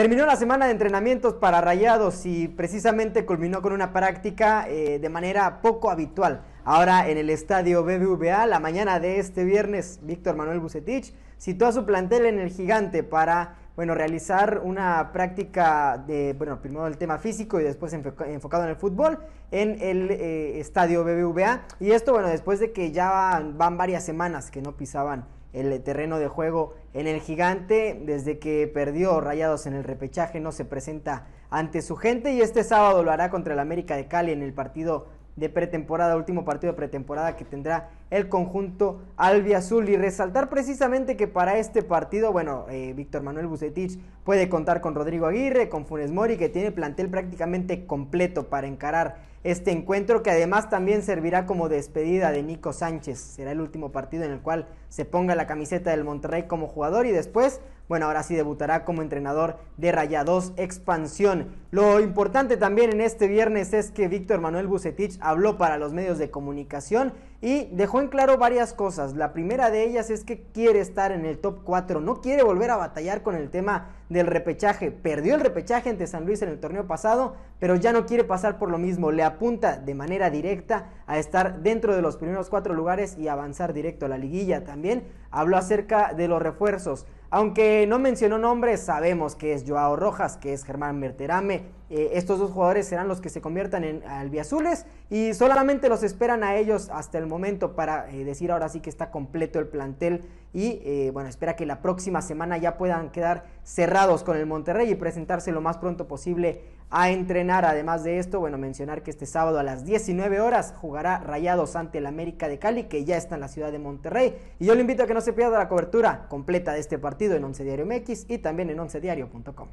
Terminó la semana de entrenamientos para Rayados y precisamente culminó con una práctica eh, de manera poco habitual. Ahora en el estadio BBVA, la mañana de este viernes, Víctor Manuel Bucetich citó a su plantel en el gigante para bueno, realizar una práctica de, bueno, primero el tema físico y después enfocado en el fútbol en el eh, estadio BBVA. Y esto, bueno, después de que ya van varias semanas que no pisaban el terreno de juego en el gigante. Desde que perdió Rayados en el repechaje no se presenta ante su gente y este sábado lo hará contra el América de Cali en el partido de pretemporada, último partido de pretemporada que tendrá el conjunto albiazul y resaltar precisamente que para este partido, bueno, eh, Víctor Manuel Bucetich puede contar con Rodrigo Aguirre, con Funes Mori que tiene plantel prácticamente completo para encarar este encuentro que además también servirá como despedida de Nico Sánchez. Será el último partido en el cual se ponga la camiseta del Monterrey como jugador y después, bueno, ahora sí debutará como entrenador de Rayados Expansión. Lo importante también en este viernes es que Víctor Manuel Bucetich habló para los medios de comunicación y dejó en claro varias cosas. La primera de ellas es que quiere estar en el top 4, no quiere volver a batallar con el tema del repechaje. Perdió el repechaje ante San Luis en el torneo pasado, pero ya no quiere pasar por lo mismo. Le apunta de manera directa a estar dentro de los primeros cuatro lugares y avanzar directo a la liguilla. También habló acerca de los refuerzos. Aunque no mencionó nombres, sabemos que es Joao Rojas, que es Germán Merterame. Eh, estos dos jugadores serán los que se conviertan en albiazules y solamente los esperan a ellos hasta el momento para eh, decir ahora sí que está completo el plantel y eh, bueno, espera que la próxima semana ya puedan quedar cerrados con el Monterrey y presentarse lo más pronto posible a entrenar. Además de esto, bueno, mencionar que este sábado a las 19 horas jugará Rayados ante el América de Cali, que ya está en la ciudad de Monterrey. Y yo le invito a que no se pierda la cobertura completa de este partido en Once Diario MX y también en oncediario.com.